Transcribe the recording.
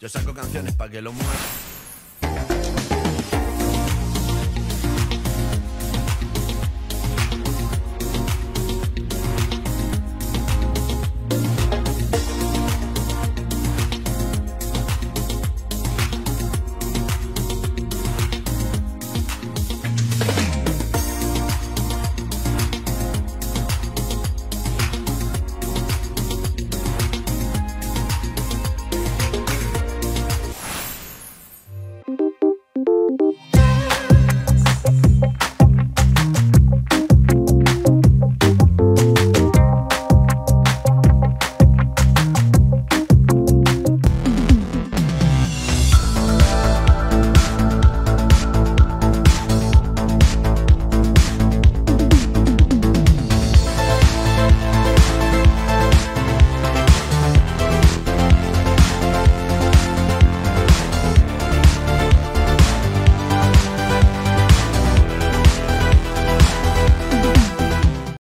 Yo saco canciones para que lo muevas.